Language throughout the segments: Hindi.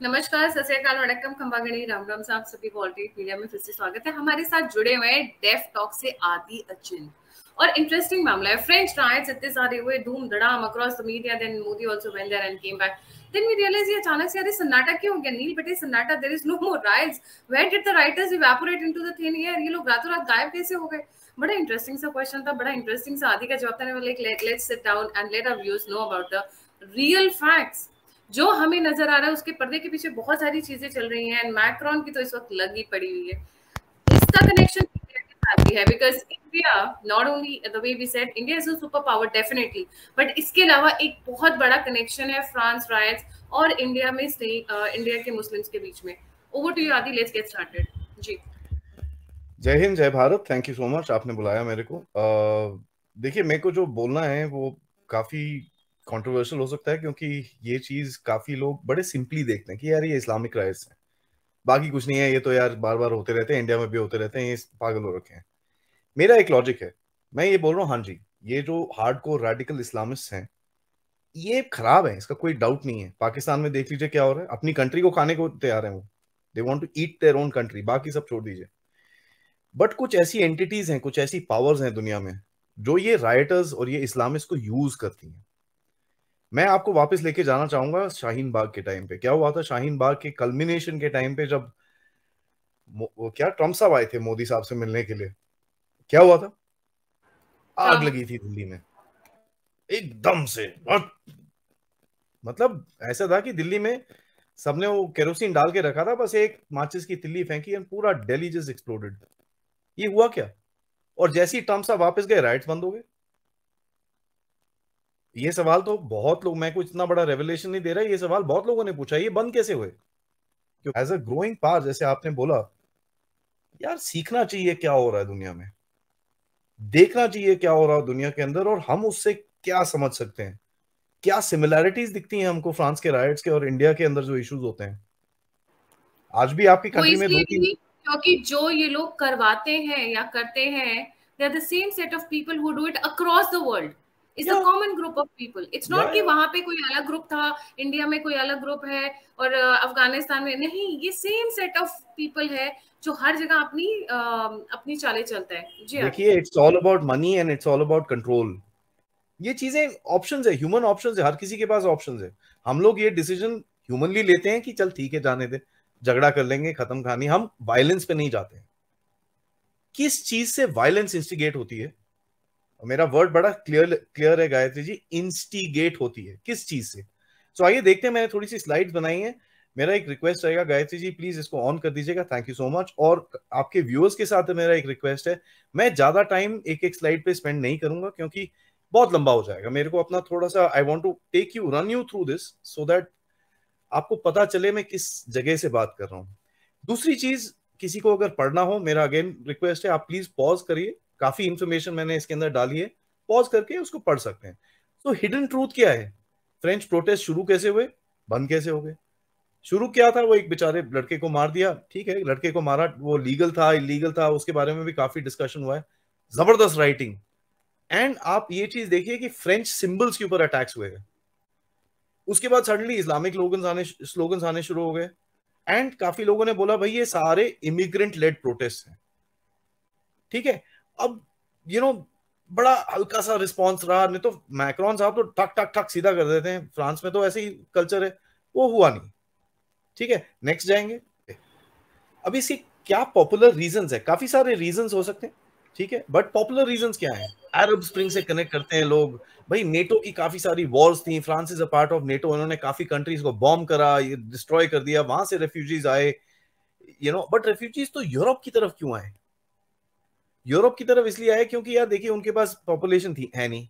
नमस्कार सत्यकाल वड़कम खंबागणी राम राम साहब सभी ऑल्टरनेट मीडिया में फिर से स्वागत है। हमारे साथ जुड़े हुए हैं डेफ टॉक से आदि अचिन। और इंटरेस्टिंग मामला है फ्रेंच राइट्स इतने सारे हुए धूम धड़ाम across the media then Modi also went there and came back then we realize ये अचानक से अरे सन्नाटा क्यों हो गया? नील बटे, सन्नाटा there is no more riots where did the rioters evaporate into the thin air ये लोग रातों रात गायब कैसे हो गए? बड़ा इंटरेस्टिंग सा क्वेश्चन था, बड़ा इंटरेस्टिंग सा आदि का जवाब था। Like let's sit down and let our viewers know about the real facts जो हमें नज़र आ रहा है उसके पर्दे के पीछे बहुत सारी चीज़ें चल रही हैं एंड मैक्रॉन की तो इस वक्त लगी पड़ी हुई है। इसका कनेक्शन है because India not only the way we said India is a super power definitely but इसके अलावा एक बहुत बड़ा कनेक्शन है फ्रांस राइट्स और इंडिया में इंडिया uh, के मुस्लिम्स के बीच में। Over to you Aadi let's get started ji. जय हिंद जय Bharat. Thank you so much आपने बुलाया मेरे को। Uh, देखिए मेरे को जो बोलना है वो काफ़ी कंट्रोवर्शियल हो सकता है क्योंकि ये चीज़ काफ़ी लोग बड़े सिंपली देखते हैं कि यार ये इस्लामिक राइट्स है। बाकी कुछ नहीं है, ये तो यार बार बार होते रहते हैं इंडिया में भी होते रहते हैं, ये पागल हो रखे हैं। मेरा एक लॉजिक है। मैं ये बोल रहा हूँ हाँ जी, ये जो हार्ड को रेडिकल इस्लामिस्ट हैं, ये खराब है, इसका कोई डाउट नहीं है। पाकिस्तान में देख लीजिए क्या हो रहा है। अपनी कंट्री को खाने को तैयार है वो। They want to eat their own country बाकी सब छोड़ दीजिए। बट कुछ ऐसी एंटिटीज हैं, कुछ ऐसी पावर्स हैं दुनिया में, जो ये राइटर्स और ये इस्लामिस्ट को यूज़ करती हैं। मैं आपको वापस लेके जाना चाहूँगा शाहीन बाग के टाइम पे। क्या हुआ था? शाहीन बाग के कल्मिनेशन के टाइम पे जब वो क्या? ट्रंप साहब आए थे मोदी साहब से मिलने के लिए। क्या हुआ था? आग। लगी थी दिल्ली में। एकदम से। मतलब ऐसा था कि दिल्ली में सबने वो केरोसिन डाल के रखा था बस एक माचिस की तिल्ली फेंकी और पूरा दिल्ली जस्ट एक्सप्लोडेड ये हुआ क्या? और जैसे ही ट्रंप साहब वापस गए राइट्स बंद हो गए। ये सवाल तो बहुत लोग, मैं कुछ इतना बड़ा रेवलेशन नहीं दे रहा, ये सवाल बहुत लोगों ने पूछा, ये बंद कैसे हुए? एज अ ग्रोइंग पार जैसे आपने बोला, यार सीखना चाहिए क्या हो रहा है दुनिया में। देखना चाहिए क्या हो रहा है दुनिया के अंदर और हम उससे क्या समझ सकते हैं। क्या सिमिलैरिटीज दिखती हैं हमको फ्रांस के राइट्स के और इंडिया के अंदर जो इश्यूज़ होते हैं। आज भी आपकी कंट्री में दो तीन क्योंकि जो ये लोग करवाते हैं या करते हैं they are the same set of people who do it across the world is a common group of people it's not कि वहाँ पे कोई अलग ग्रुप था इंडिया में कोई अलग ग्रुप है और अफ़गानिस्तान में नहीं ये सेम सेट ऑफ़ पीपल है जो हर जगह अपनी अपनी चाले चलता है। जी देखिए it's all about money and it's all about control ये चीज़ें ऑप्शंस है ह्यूमन ऑप्शंस है हर किसी के पास ऑप्शंस है। हम लोग ये डिसीज़न ह्यूमनली लेते हैं कि चल ठीक है जाने दे झगड़ा कर लेंगे खत्म कहानी। हम वायलेंस पे नहीं जाते किस चीज़ से वायलेंस इंस्टिगेट होती है? मेरा वर्ड बड़ा क्लियर क्लियर है गायत्री जी इंस्टीगेट होती है। किस चीज़ से? सो so, आइए देखते हैं मैंने थोड़ी सी स्लाइड्स बनाई है। मेरा एक रिक्वेस्ट रहेगा गायत्री जी प्लीज़ इसको ऑन कर दीजिएगा। थैंक यू सो मच और आपके व्यूअर्स के साथ मेरा एक रिक्वेस्ट है। मैं ज़्यादा टाइम एक एक स्लाइड पे स्पेंड नहीं करूँगा क्योंकि बहुत लंबा हो जाएगा। मेरे को अपना थोड़ा सा I want to take you run you through this so that आपको पता चले मैं किस जगह से बात कर रहा हूँ। दूसरी चीज़ किसी को अगर पढ़ना हो मेरा अगेन रिक्वेस्ट है आप प्लीज़ पॉज करिए। काफ़ी इंफॉर्मेशन मैंने इसके अंदर डाली है। पॉज करके उसको पढ़ सकते हैं। तो हिडन ट्रूथ क्या है? फ्रेंच प्रोटेस्ट शुरू कैसे हुए? बंद कैसे हो गए? शुरू क्या था? वो एक बेचारे लड़के को मार दिया। ठीक है, लड़के को मारा। वो लीगल था इलीगल था, उसके बारे में भी काफ़ी डिस्कशन हुआ है। ज़बरदस्त राइटिंग एंड आप ये चीज़ देखिए कि फ्रेंच सिंबल्स के ऊपर अटैक्स हुए उसके बाद सडनली इस्लामिक स्लोगन आने स्लोगन आने शुरू हो गए। एंड काफ़ी लोगों ने बोला, भाई, ये सारे इमिग्रेंट लेड प्रोटेस्ट हैं। ठीक है अब यू नो बड़ा हल्का सा रिस्पॉन्स रहा, नहीं तो मैक्रॉन साहब तो ठक ठक ठक सीधा कर देते हैं। फ्रांस में तो ऐसे ही कल्चर है। वो हुआ नहीं। ठीक है? नेक्स्ट जाएँगे। अब इसकी क्या पॉपुलर रीजन है? काफ़ी सारे रीजन हो सकते हैं। ठीक है? बट पॉपुलर रीजन क्या है? अरब स्प्रिंग से कनेक्ट करते हैं लोग। भाई नेटो की काफ़ी सारी वॉर्स थी। France is a part of NATO उन्होंने काफ़ी कंट्रीज़ को बॉम्ब करा डिस्ट्रॉय कर दिया। वहाँ से रेफ्यूजीज आए। यू नो बट रेफ्यूजीज तो यूरोप की तरफ़ क्यों आए? यूरोप की तरफ़ इसलिए आए क्योंकि यार देखिए, उनके पास पॉपुलेशन थी, है नहीं।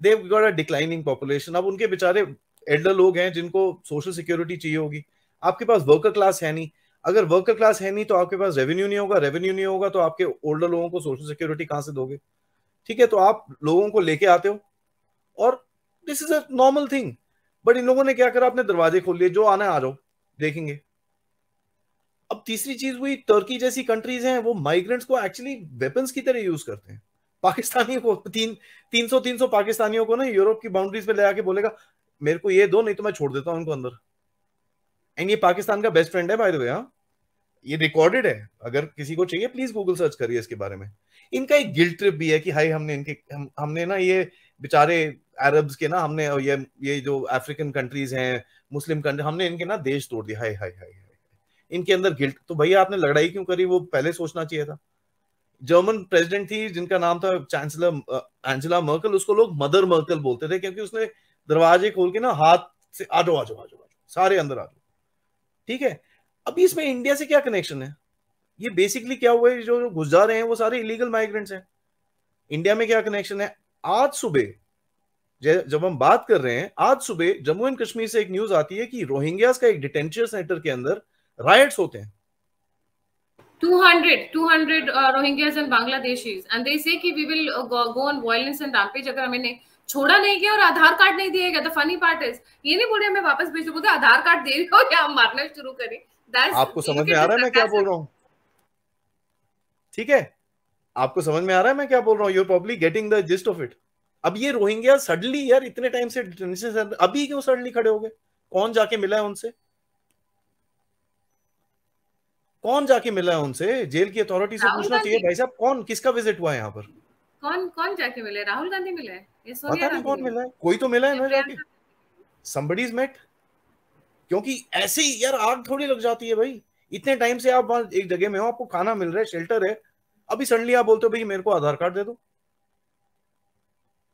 They've got a declining population अब उनके बेचारे एल्डर लोग हैं जिनको सोशल सिक्योरिटी चाहिए होगी। आपके पास वर्कर क्लास है नहीं। अगर वर्कर क्लास है नहीं तो आपके पास रेवेन्यू नहीं होगा। रेवेन्यू नहीं होगा तो आपके ओल्डर लोगों को सोशल सिक्योरिटी कहाँ से दोगे? ठीक है तो आप लोगों को लेके आते हो। और this is a normal thing but इन लोगों ने क्या करा? अपने दरवाजे खोल लिए, जो आना आ जाओ देखेंगे। अब तीसरी चीज़ हुई टर्की जैसी कंट्रीज़ हैं वो माइग्रेंट्स को एक्चुअली वेपन्स की तरह यूज़ करते हैं। पाकिस्तानी को तीन तीन सौ तीन सौ पाकिस्तानियों को ना यूरोप की बाउंड्रीज पे ले आके बोलेगा मेरे को ये दो नहीं तो मैं छोड़ देता हूँ उनको अंदर। एंड ये पाकिस्तान का बेस्ट फ्रेंड है बाय द वे ये रिकॉर्डेड है। अगर किसी को चाहिए प्लीज़ गूगल सर्च करिए इसके बारे में। इनका एक गिल्ट ट्रिप भी है कि हाई हमने इनके हम, हमने ना ये बेचारे अरब्स के ना हमने ये ये जो अफ्रीकन कंट्रीज़ हैं मुस्लिम कंट्री हमने इनके ना देश तोड़ दिया। हाय हाय हाय। इनके अंदर गिल्ट। तो भैया आपने लड़ाई क्यों करी? वो पहले सोचना चाहिए था। जर्मन प्रेसिडेंट थी, जिनका नाम था चांसलर एंजेला मर्कल, उसको लोग मदर मर्कल बोलते थे, क्योंकि उसने दरवाजे खोल के ना हाथ से आ जाओ आ जाओ आ जाओ सारे अंदर आ जाओ ठीक है? अभी इसमें इंडिया से क्या कनेक्शन है? ये बेसिकली क्या हुआ है? जो घुस जा रहे हैं, वो सारे इलीगल माइग्रेंट्स हैं। इंडिया में क्या कनेक्शन है? आज सुबह जब हम बात कर रहे हैं, आज सुबह जम्मू एंड कश्मीर से एक न्यूज़ आती है कि रोहिंग्यास का एक डिटेंशन सेंटर के अंदर राइट्स होते हैं। 200 200 uh, Rohingyas and Bangladeshis. And they say कि we will uh, go, go on violence and rampage अगर हमें छोड़ा नहीं गया और आधार कार्ड नहीं दिया गया। द फनी पार्ट इज़ ये नहीं बोले हमें वापस भेज दो आधार कार्ड दे दो या हम मारना शुरू करें। आपको समझ में आ रहा है मैं क्या बोल रहा हूँ? ठीक है? आपको समझ में आ रहा है मैं क्या बोल रहा हूँ? You're getting the gist of it अब ये रोहिंग्या सडनली यार इतने टाइम से अभी क्यों सडनली खड़े हो गए? कौन जाके मिला है उनसे? कौन जाके मिला है उनसे? जेल की अथॉरिटी से पूछना चाहिए भाई साहब कौन किसका विज़िट हुआ है यहाँ पर? कौन कौन जाके मिले? राहुल गांधी मिले? पता नहीं कौन मिला। है। कोई तो मिला है ना जाके? somebody's met? क्योंकि ऐसे ही यार आग थोड़ी लग जाती है भाई। इतने टाइम से आप वहाँ एक जगह में हो आपको खाना मिल रहा है शेल्टर है। अभी सडनली आप बोलते हो भाई मेरे को आधार कार्ड दे दो।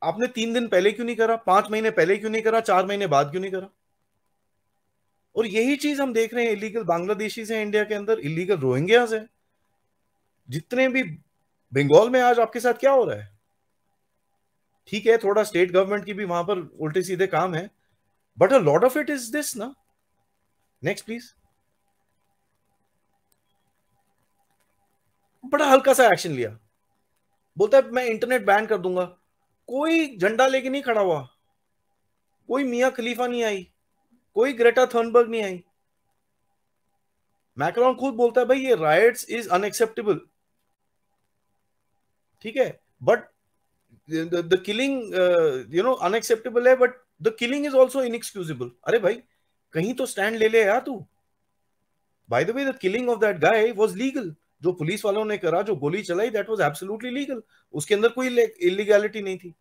आपने तीन दिन पहले क्यों नहीं करा? पाँच महीने पहले क्यों नहीं करा? चार महीने बाद क्यों नहीं करा? और यही चीज़ हम देख रहे हैं इलीगल बांग्लादेशी से इंडिया के अंदर इलीगल रोहिंग्या है। जितने भी बंगाल में आज आपके साथ क्या हो रहा है? ठीक है, थोड़ा स्टेट गवर्नमेंट की भी वहाँ पर उल्टे सीधे काम है but a lot of it is this ना। नेक्स्ट प्लीज़ बड़ा हल्का सा एक्शन लिया। बोलता है, मैं इंटरनेट बैन कर दूँगा। कोई झंडा लेके नहीं खड़ा हुआ। कोई मियाँ खलीफा नहीं आई। कोई ग्रेटा थर्नबर्ग नहीं आई मैक्रॉन खुद बोलता है, भाई, ये राइट्स इज़ अनएक्सेप्टेबल ठीक है? But the killing you know unacceptable है but the killing is also inexcusable अरे भाई, कहीं तो स्टैंड ले ले यार तू। By the way the killing of that guy was legal जो पुलिस वालों ने करा, जो गोली चलाई दैट वाज एब्सोल्युटली लीगल उसके अंदर कोई इलीगैलिटी नहीं थी।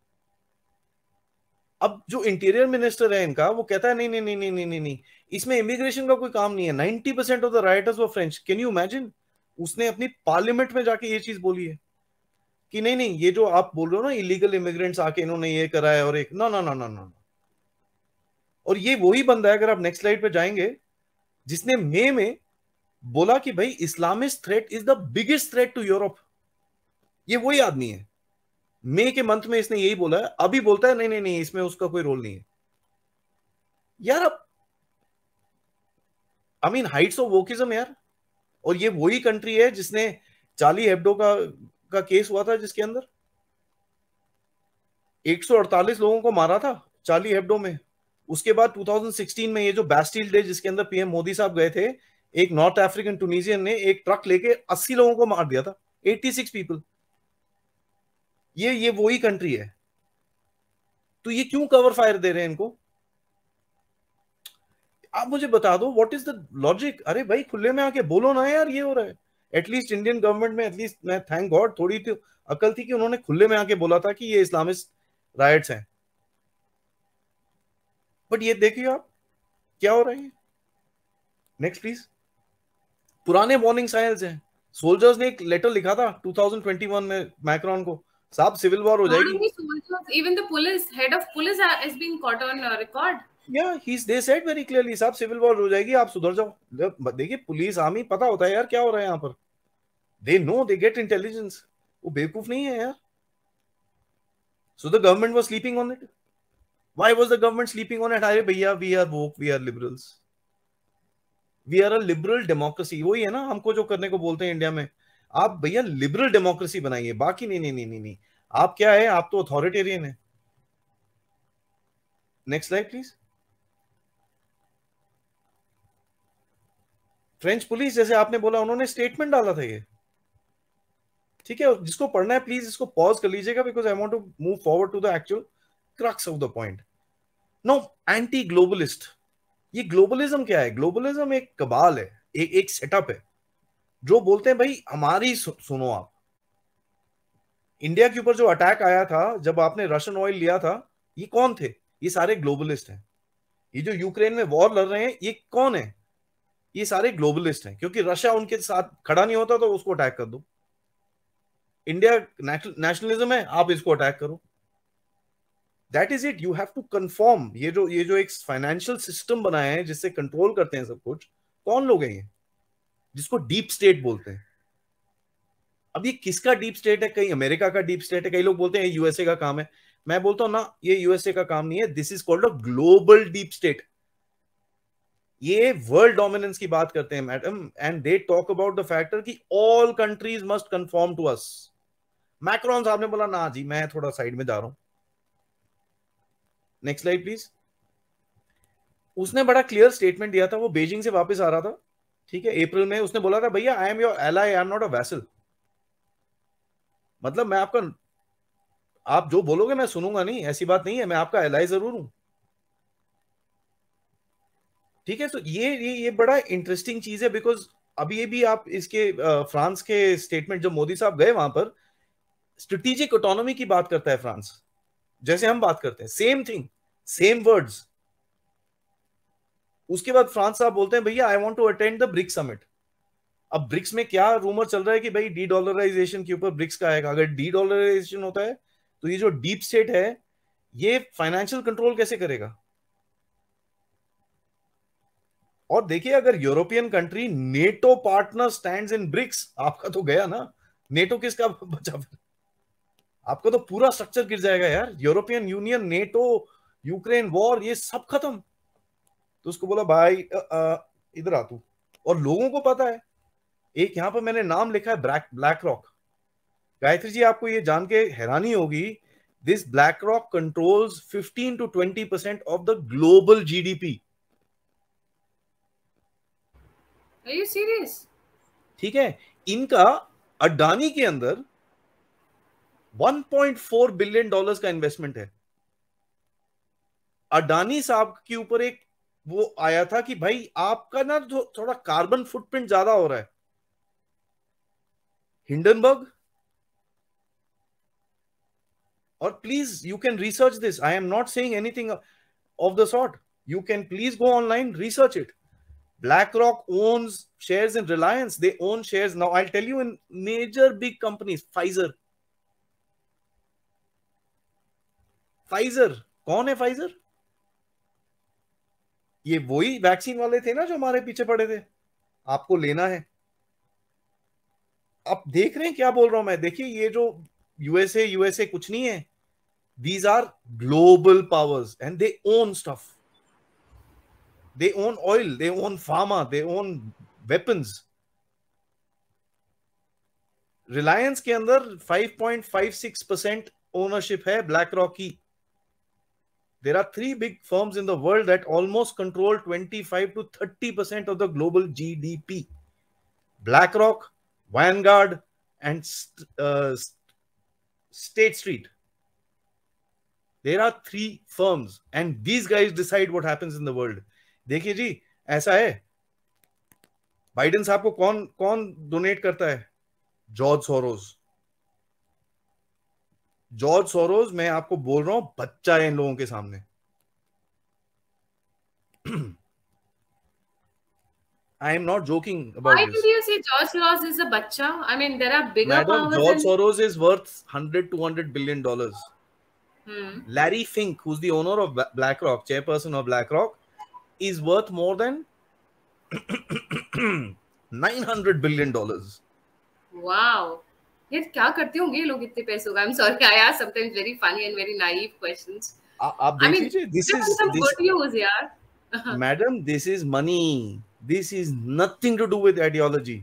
अब जो इंटीरियर मिनिस्टर है इनका, वो कहता है, नहीं नहीं नहीं नहीं नहीं नहीं नहीं इसमें इमिग्रेशन का कोई काम नहीं है। Ninety percent of the rioters व फ्रेंच कैन यू इमेजिन उसने अपनी पार्लियामेंट में जाके ये चीज़ बोली है कि नहीं नहीं, ये जो आप बोल रहे हो ना इलीगल इमिग्रेंट्स आके इन्होंने ये करा है और एक ना ना ना ना ना और ये वही बंदा है, अगर आप नेक्स्ट स्लाइड पे जाएँगे, जिसने मे में बोला कि भाई Islamist threat is the biggest threat to Europe ये वही आदमी है। मे के मंथ में इसने यही बोला है अभी बोलता है, नहीं नहीं नहीं, इसमें उसका कोई रोल नहीं है। यार, अब I mean heights of wokism यार। और ये वही कंट्री है जिसने चाली हेब्डो का का केस हुआ था जिसके अंदर। 148 लोगों को मारा था चाली हेब्डो में। उसके बाद 2016 में ये जो बैस्टिल डे जिसके अंदर पीएम मोदी साहब गए थे, एक नॉर्थ अफ्रीकन टूनिजियन ने एक ट्रक लेके 80 लोगों को मार दिया था। 86 पीपल ये ये वही कंट्री है। तो ये क्यों कवर फायर दे रहे हैं इनको? आप मुझे बता दो व्हाट इज़ द लॉजिक अरे भाई, खुले में आके बोलो ना यार, ये हो रहा है। एटलीस्ट इंडियन गवर्नमेंट में एटलीस्ट मैं थैंक गॉड थोड़ी थी अकल थी कि उन्होंने खुले में आके बोला था कि ये इस्लामिस्ट राइट्स हैं। बट ये देखिए आप, क्या हो रहा है नेक्स्ट प्लीज़ पुराने वार्निंग साइंस हैं। सोल्जर्स ने एक लेटर लिखा था 2021 में मैक्रॉन को। साहब सिविल वॉर हो जाएगी। Even the police head of police has been caught on record या ही दे सेड वेरी क्लियरली साहब सिविल वॉर हो जाएगी आप सुधर जाओ। देखिए पुलिस आर्मी पता होता है यार क्या हो रहा है यहाँ पर। They know they get intelligence वो बेवकूफ़ नहीं है यार। So the government was sleeping on it why was the government sleeping on it अरे भैया we are woke we are liberals we are a liberal democracy वही है ना हमको जो करने को बोलते हैं इंडिया में। आप भैया लिबरल डेमोक्रेसी बनाइए, बाकी नहीं नहीं नहीं नहीं आप क्या है? आप तो अथॉरिटेरियन है। Next slide please French police जैसे आपने बोला, उन्होंने स्टेटमेंट डाला था ये। ठीक है, जिसको पढ़ना है प्लीज़ इसको पॉज कर लीजिएगा because I want to move forward to the actual crux of the point no anti globalist ये ग्लोबलिज्म क्या है? ग्लोबलिज्म एक कबाल है एक एक सेटअप है। जो बोलते हैं भाई हमारी सु, सुनो आप। इंडिया के ऊपर जो अटैक आया था जब आपने रशियन ऑयल लिया था ये कौन थे? ये सारे ग्लोबलिस्ट हैं। ये जो यूक्रेन में वॉर लड़ रहे हैं ये कौन है? ये सारे ग्लोबलिस्ट हैं क्योंकि रशिया उनके साथ खड़ा नहीं होता तो उसको अटैक कर दो। इंडिया नेशनलिज्म है आप इसको अटैक करो। That is it you have to confirm ये जो ये जो एक फाइनेंशियल सिस्टम बनाया है जिससे कंट्रोल करते हैं सब कुछ कौन लोग हैं ये? जिसको डीप स्टेट बोलते हैं। अब ये किसका डीप स्टेट है? कहीं अमेरिका का डीप स्टेट है? कई लोग बोलते हैं यूएसए का काम है। मैं बोलता हूँ, ना, ये यूएसए का काम नहीं है। This is called a global deep state ये वर्ल्ड डोमिनेंस की बात करते हैं madam and they talk about the factor कि all countries must conform to us Macron साहब ने बोला, ना जी, मैं थोड़ा साइड में जा रहा हूँ। नेक्स्ट स्लाइड प्लीज़ उसने बड़ा क्लियर स्टेटमेंट दिया था, वो बेजिंग से वापस आ रहा था। ठीक है अप्रैल में उसने बोला था, भैया I am your ally I am not a vassal मतलब मैं आपका, आप जो बोलोगे मैं सुनूँगा नहीं, ऐसी बात नहीं है, मैं आपका एल आई ज़रूर हूँ। ठीक है तो ये ये ये बड़ा इंटरेस्टिंग चीज़ है बिकॉज़ अभी ये भी आप इसके फ्रांस के स्टेटमेंट जब मोदी साहब गए वहाँ पर स्ट्रेटेजिक इकोनॉमी की बात करता है फ्रांस। जैसे हम बात करते हैं सेम थिंग सेम वर्ड्स उसके बाद फ्रांस साहब बोलते हैं, भैया I want to attend the BRICS summit अब ब्रिक्स में क्या रूमर चल रहा है कि भाई डी डॉलराइजेशन के ऊपर ब्रिक्स का आएगा? अगर डी डॉलराइजेशन होता है तो ये जो डीप स्टेट है, ये फाइनेंशियल कंट्रोल कैसे करेगा? और देखिए, अगर European country NATO partner stands in BRICS आपका तो गया ना। नेटो किसका बचा फिर? आपका तो पूरा स्ट्रक्चर गिर जाएगा यार। European Union NATO Ukraine war ये सब खत्म। तो उसको बोला भाई इधर आ तू। और लोगों को पता है एक यहाँ पर मैंने नाम लिखा है black BlackRock Gayatri ji आपको ये जान के हैरानी होगी this BlackRock controls 15 to 20 percent of the global GDP serious ठीक है? इनका अडानी के अंदर 1.4 बिलियन डॉलर्स का इन्वेस्टमेंट है। अडानी साहब के ऊपर एक वो आया था कि भाई आपका ना थो, थोड़ा कार्बन फुटप्रिंट ज़्यादा हो रहा है। हिंडनबर्ग और please you can research this I am not saying anything of the sort you can please go online research it BlackRock own share in Reliance they own share now I tell you in major big company Pfizer Pfizer कौन है फाइजर ये वही वैक्सीन वाले थे ना जो हमारे पीछे पड़े थे। आपको लेना है। आप देख रहे हैं क्या बोल रहा हूँ मैं? देखिए, ये जो यूएसए यूएसए कुछ नहीं है। These are global powers and they own stuff they own oil they own pharma they own weapons Reliance के अंदर 5.56 परसेंट ओनरशिप है ब्लैक रॉक की। There are three big firms in the world that almost control 25 to 30% of the global GDP BlackRock, Vanguard, and uh, State Street. There are three firms, and these guys decide what happens in the world. देखिए जी ऐसा है बाइडेन साहब को कौन कौन डोनेट करता है जॉर्ज सोरोज जॉर्ज सोरोज मैं आपको बोल रहा हूँ बच्चा है इन लोगों के सामने I am not joking about Why this. did you say George Soros is a bacha? I mean, there are bigger Madam, powers. George than- Soros is worth 100, 200 billion dollars. Hmm. Larry Fink, who's the owner of BlackRock, chairperson of BlackRock, is worth more than 900 billion dollars. Wow. यार क्या करते होंगे लोग इतने पैसों का? I am sorry I ask sometimes very funny and very naive questions आप देख लीजिए दिस इज़ दिस व्हाट यार. Madam this is money this is nothing to do with ideology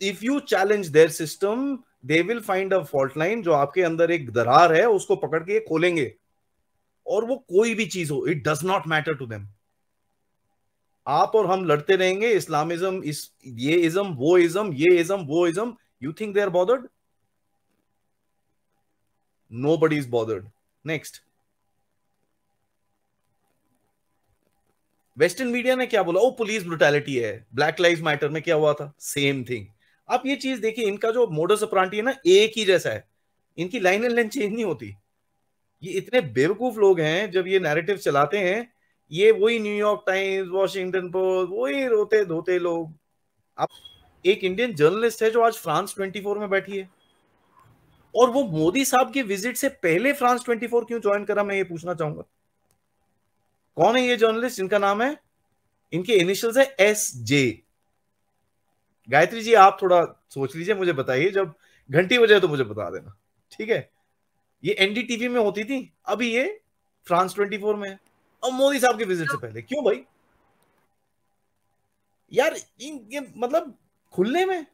if you challenge their system they will find a fault line जो आपके अंदर एक दरार है उसको पकड़ के खोलेंगे। और वो कोई भी चीज़ हो it does not matter to them आप और हम लड़ते रहेंगे, इस्लामिज्म इस, ये इज्म, वो इज्म, ये इज्म, वो ism you think they are bothered nobody is bothered next western media ने क्या बोला? ओ पुलिस ब्रुटैलिटी है। ब्लैक लाइव मैटर में क्या हुआ था? सेम थिंग आप ये चीज़ देखिए, इनका जो मोडस अपरांटी है ना, एक ही जैसा है। इनकी लाइन एंड लाइन चेंज नहीं होती। ये इतने बेवकूफ़ लोग हैं, जब ये नैरेटिव चलाते हैं ये वही न्यूयॉर्क टाइम्स वॉशिंगटन पोस्ट वही रोते धोते लोग। आप एक इंडियन जर्नलिस्ट है जो आज फ्रांस 24 में बैठी है। और वो मोदी साहब के विज़िट से पहले फ्रांस 24 क्यों ज्वाइन करा, मैं ये पूछना चाहूँगा। कौन है ये जर्नलिस्ट इनका नाम है? इनके इनिशियल्स है एस जे गायत्री जी, आप थोड़ा सोच लीजिए, मुझे बताइए। जब घंटी बजे तो मुझे बता देना। ठीक है? ये एनडीटीवी में होती थी, अभी ये फ्रांस 24 में है। और मोदी साहब के विज़िट से पहले। क्यों भाई? यार इन ये मतलब खुले में।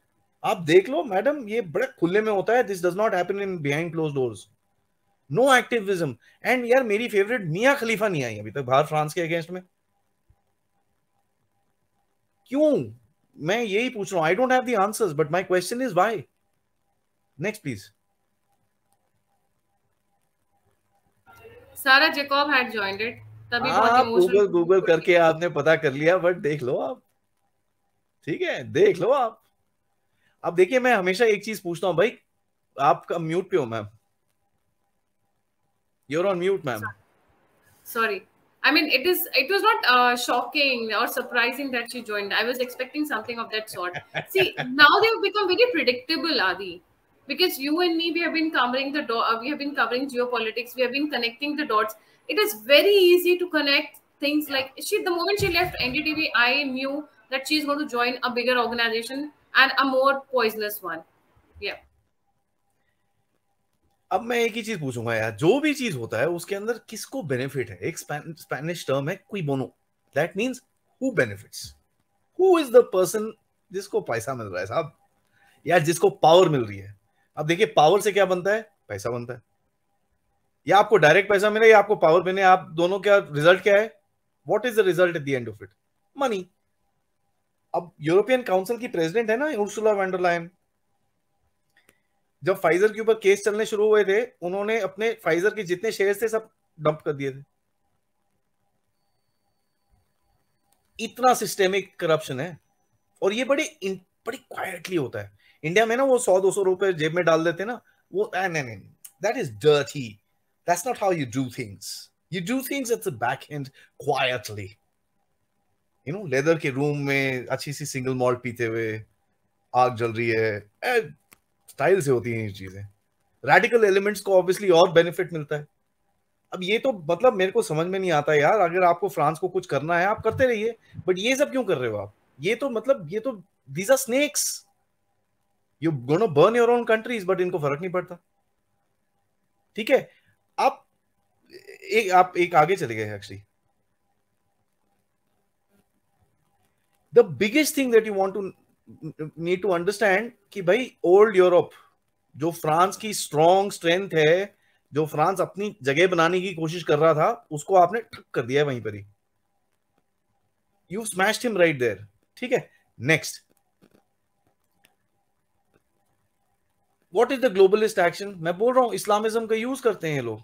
आप देख लो मैडम ये बड़े खुले में होता है। This does not happen in behind closed doors no activism and यार मेरी फेवरेट मियाँ खलीफा नहीं आई अभी तक बाहर फ्रांस के अगेंस्ट में। क्यों? मैं यही पूछ रहा हूँ। I don't have the answers but my question is why next please Sara Jacob had joined it तभी बहुत इमोशनल गूगल गूगल करके आपने पता कर लिया बट देख लो आप ठीक है देख लो आप अब देखिए मैं हमेशा एक चीज़ पूछता हूँ भाई आपका म्यूट पे हो ma'am you're on mute ma'am sorry I mean, it is. It was not uh, shocking or surprising that she joined. I was expecting something of that sort. See, now they've become very predictable, Adi, because you and me, we have been covering the do- uh, we have been covering geopolitics. We have been connecting the dots. It is very easy to connect things yeah. like she. The moment she left NDTV, I knew that she's going to join a bigger organization and a more poisonous one. Yeah. अब मैं एक ही चीज़ पूछूँगा यार जो भी चीज़ होता है उसके अंदर किसको बेनिफिट है एक स्पेनिश टर्म है कोई बोनो that means who benefits who is the person जिसको पैसा मिल रहा है साहब या जिसको पावर मिल रही है अब देखिए पावर से क्या बनता है पैसा बनता है या आपको डायरेक्ट पैसा मिले या आपको पावर मिले, आप दोनों क्या रिज़ल्ट क्या है? What is the result at the end of it money अब यूरोपियन काउंसिल की प्रेसिडेंट है ना उर्सुला वैंडरलाइन जब फाइजर के ऊपर केस चलने शुरू हुए थे, उन्होंने अपने फाइजर के जितने शेयर थे, सब डंप कर दिए थे। इतना सिस्टेमिक करप्शन है। और ये बड़े बड़ी क्वाइटली होता है। इंडिया में ना वो सौ, दो सौ रुपए जेब में डाल देते ना, वो, नहीं नहीं that is dirty that's not how you do things you do things it's back hand quietly you know leather के रूम में अच्छी सी सिंगल मॉल्ट पीते हुए आग जल रही है स्टाइल से होती हैं ये चीज़ें। रेडिकल एलिमेंट्स को ऑब्वियसली और बेनिफिट मिलता है। अब ये तो मतलब मेरे को समझ में नहीं आता यार, अगर आपको फ्रांस को कुछ करना है, आप करते रहिए। बट ये सब क्यों कर रहे हो आप? ये तो मतलब ये तो these are snakes you gonna burn your own countries but इनको फ़र्क नहीं पड़ता। ठीक है? आप, एक आप एक आगे चले गए actually the biggest thing that you want to need to understand कि भाई ओल्ड यूरोप जो फ्रांस की स्ट्रॉन्ग स्ट्रेंथ है, जो फ्रांस अपनी जगह बनाने की कोशिश कर रहा था, उसको आपने ठक कर दिया वहीं पर ही। You smash him right there ठीक है? Next what is the globalist action मैं बोल रहा हूँ इस्लामिज्म का यूज़ करते हैं लोग।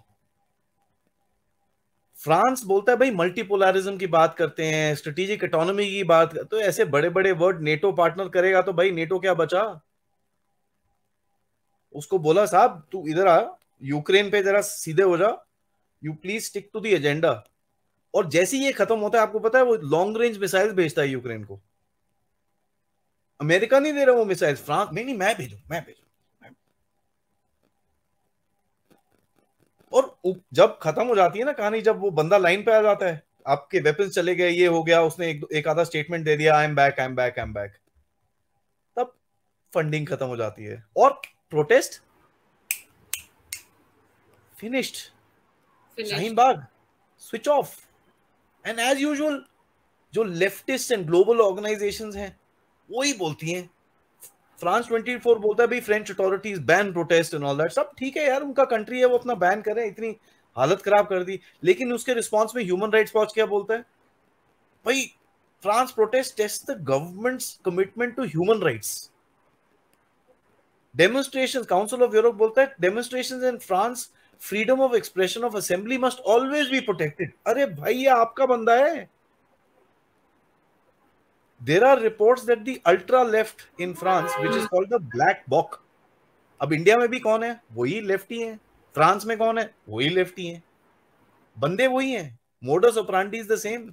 फ्रांस बोलता है, भाई मल्टीपोलरिज्म की बात करते हैं स्ट्रेटेजिक इकोनॉमी की बात तो ऐसे बड़े बड़े वर्ड नेटो पार्टनर करेगा तो भाई नेटो क्या बचा? उसको बोला, साहब, तू इधर आ, यूक्रेन पे जरा सीधे हो जा you please stick to the agenda और जैसे ही ये खत्म होता है, आपको पता है, वो लॉन्ग रेंज मिसाइल भेजता है यूक्रेन को। अमेरिका नहीं दे रहा वो मिसाइल फ्रांस, नहीं नहीं, मैं भेजू मैं भेजू। और जब खत्म हो जाती है ना कहानी जब वो बंदा लाइन पे आ जाता है आपके वेपन्स चले गए ये हो गया उसने एक एक आधा स्टेटमेंट दे दिया I am back I am back I am back तब फंडिंग खत्म हो जाती है। और protest finished Shaheen Bagh switch off and as usual जो लेफ्टिस्ट एंड ग्लोबल ऑर्गेनाइजेशंस हैं वो ही बोलती हैं फ्रांस 24 बोलता है, भाई French authorities ban protest and all that सब ठीक है यार, उनका कंट्री है, वो अपना बैन करें, इतनी हालत खराब कर दी। लेकिन उसके रिस्पांस में ह्यूमन राइट्स वॉच क्या बोलता है? भाई, France protest test the government's commitment to human rights demonstration council of Europe बोलता है demonstration in France freedom of expression of assembly must always be protected अरे भाई, ये आपका बंदा है। There are reports that the ultra left in France, which is called the black bloc, अब इंडिया में भी कौन है? वही लेफ्टी है। फ्रांस में कौन है? वही लेफ्टी है। बंदे वही हैं। Modus operandi is the same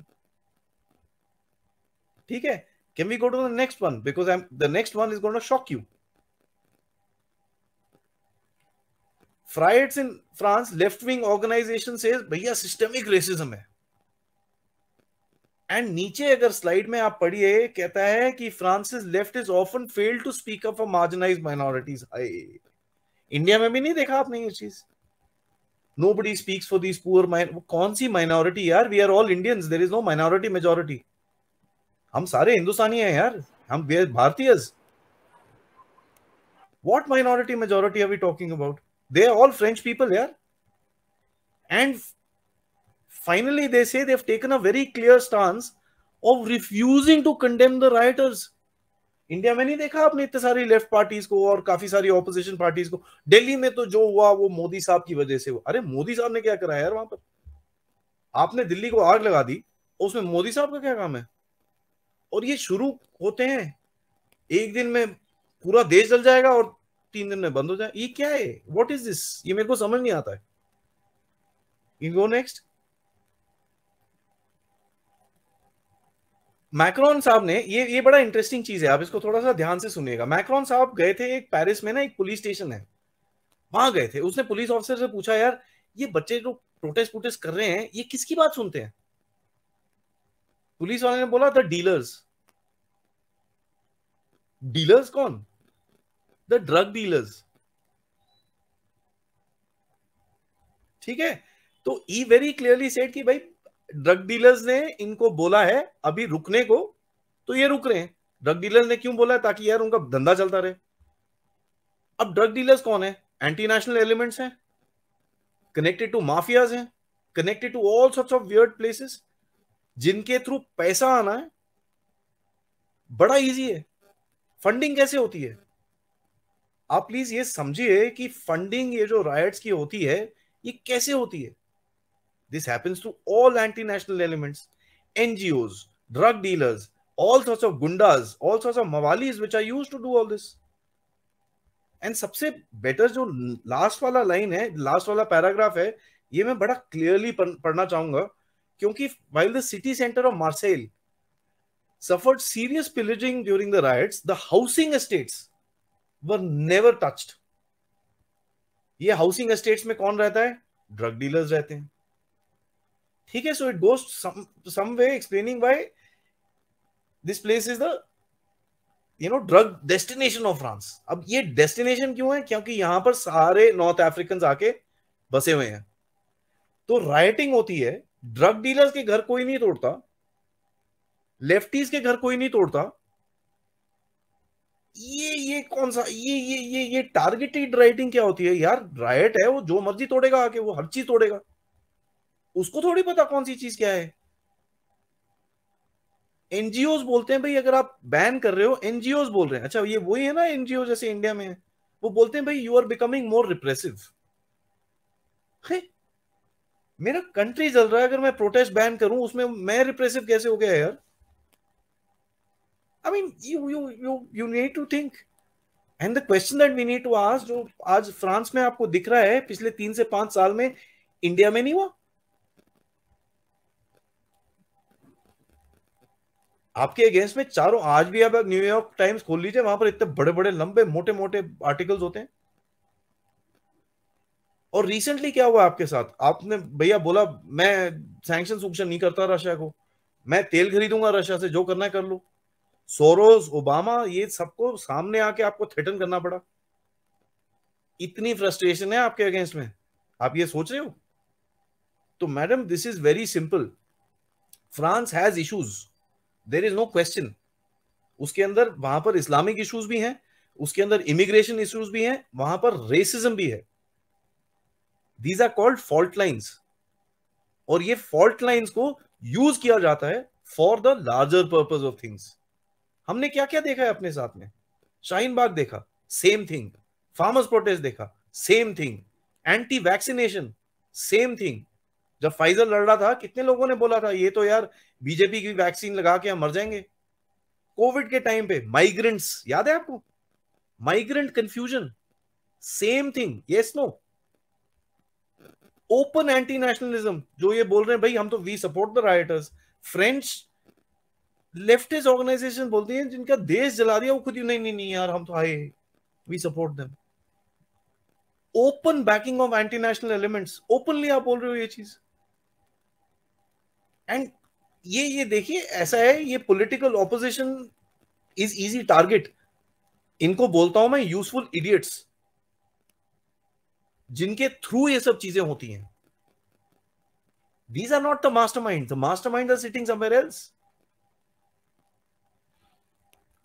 ठीक है? Can we go to the next one because I the next one is going shock you friends in France left wing organization से भैया सिस्टमिक रेसिज्म है। एंड नीचे अगर स्लाइड में आप पढ़िए, कहता है कि France's left is often fail to speak up for marginalize minorities India में भी नहीं देखा आपने ये चीज़? Nobody speaks for these poor कौन सी माइनॉरिटी यार? We are all Indians there is no minority majority हम सारे हिंदुस्तानी हैं यार। हम भारतीय what minority majority are we talking about? They are all french people yeah and finally, they say they've taken a very clear stance of refusing to condemn the rioters. India में नहीं देखा आपने इतने सारी लेफ़्ट पार्टीज़ को और काफ़ी सारी ऑपोजिशन पार्टीज़ को। दिल्ली में तो जो हुआ, वो मोदी साहब की वजह से हुआ। अरे, मोदी साहब ने क्या करा यार वहाँ पर? आपने दिल्ली को आग लगा दी उसमें मोदी साहब का क्या काम है? और ये शुरू होते हैं। एक दिन में पूरा देश जल जाएगा और तीन दिन में बंद हो जाए। ये क्या है? व्हाट इज़ दिस ये मेरे को समझ नहीं आता है। नेक्स्ट मैक्रॉन साहब ने, ये ये बड़ा इंटरेस्टिंग चीज़ है, आप इसको थोड़ा सा ध्यान से सुनिएगा। मैक्रॉन साहब गए थे एक पेरिस में ना, एक पुलिस स्टेशन है। वहाँ गए थे। उसने पुलिस ऑफिसर से पूछा, यार, ये बच्चे जो प्रोटेस्ट प्रोटेस्ट कर रहे हैं, ये किसकी बात सुनते हैं? पुलिस वाले ने बोला द डीलर्स डीलर्स कौन? द ड्रग डीलर्स ठीक है? तो ई वेरी क्लियरली सेड कि भाई ड्रग डीलर्स ने इनको बोला है, अभी रुकने को तो ये रुक रहे हैं। ड्रग डीलर्स ने क्यों बोला है? ताकि यार उनका धंधा चलता रहे। अब ड्रग डीलर्स कौन है? एंटी नेशनल एलिमेंट्स हैं। कनेक्टेड टू माफियाज हैं। Connected to all sorts of weird places जिनके थ्रू पैसा आना है, बड़ा इजी है। फंडिंग कैसे होती है? आप प्लीज़ ये समझिए कि फंडिंग ये जो राइट्स की होती है, ये कैसे होती है? This happens to all anti-national elements, NGOs, drug dealers, all sorts of gundas, all sorts of mawalis which are used to do all this. And सबसे बेटर जो लास्ट वाला लाइन है लास्ट वाला पैराग्राफ है ये मैं बड़ा क्लियरली पढ़ना चाहूँगा क्योंकि while the city centre of Marseille suffered serious pillaging during the riots, the housing estates were never touched. ये हाउसिंग एस्टेट्स में कौन रहता है ड्रग डीलर्स रहते हैं ठीक है so it goes some way explaining why this place is the you know drug destination of France अब ये डेस्टिनेशन क्यों है? क्योंकि यहाँ पर सारे नॉर्थ अफ्रीकन आके बसे हुए हैं। तो राइटिंग होती है। ड्रग डीलर्स के घर कोई नहीं तोड़ता। लेफ्टीज के घर कोई नहीं तोड़ता। ये ये कौन सा, ये ये ये ये टारगेटेड राइटिंग क्या होती है? यार राइट है वो, जो मर्ज़ी तोड़ेगा आके, वो हर चीज़ तोड़ेगा। उसको थोड़ी पता कौन सी चीज़ क्या है। एनजीओ बोलते हैं, भाई, अगर आप बैन कर रहे हो एनजीओ बोल रहे हैं। अच्छा ये वही है ना एनजीओ जैसे इंडिया में। वो बोलते हैं, भाई you are becoming more repressive मेरा कंट्री चल रहा है, अगर मैं प्रोटेस्ट बैन करूँ, उसमें मैं रिप्रेसिव कैसे हो गया यार? I mean you you you you need to think and the question that we need to ask जो आज फ्रांस में आपको दिख रहा है, पिछले तीन से पाँच साल में इंडिया में नहीं हुआ? आपके अगेंस्ट में चारों आज भी आप न्यूयॉर्क टाइम्स खोल लीजिए, वहाँ पर इतने बड़े बड़े लंबे मोटे मोटे आर्टिकल्स होते हैं। और रिसेंटली क्या हुआ आपके साथ? आपने भैया बोला, मैं सैंक्शन सुक्शन नहीं करता रशिया को। मैं तेल खरीदूँगा रशिया से, जो करना है कर लो। सोरोज ओबामा ये सबको सामने आके आपको थ्रेटन करना पड़ा। इतनी फ्रस्ट्रेशन है आपके अगेंस्ट में। आप ये सोच रहे हो? तो madam this is very simple France has issues there is no question उसके अंदर वहाँ पर इस्लामिक इश्यूज़ भी हैं, उसके अंदर इमिग्रेशन इश्यूज़ भी हैं, वहाँ पर रेसिज्म भी है। These are called fault lines और ये फॉल्ट लाइन्स को यूज़ किया जाता है for the larger purpose of things हमने क्या क्या देखा है अपने साथ में? शाहीन बाग देखा सेम थिंग फार्मर्स प्रोटेस्ट देखा same thing anti vaccination same thing जब फाइजर लड़ रहा था, कितने लोगों ने बोला था, ये तो यार बीजेपी की वैक्सीन लगा के हम मर जाएँगे। कोविड के टाइम पे माइग्रेंट्स याद है आपको? Migrant confusion same thing yes no open anti nationalism जो ये बोल रहे हैं, भाई, हम तो we support the rioters French leftist organization बोलती हैं, जिनका देश जला दिया, वो खुद ही, नहीं नहीं नहीं यार, हम तो आए we support them open backing of anti national elements openly आप बोल रहे हो ये चीज़। एंड ये ये देखिए, ऐसा है, ये political opposition is easy target इनको बोलता हूँ मैं यूजफुल इडियट्स जिनके थ्रू ये सब चीज़ें होती हैं। These are not the master mind the master mind are sitting somewhere else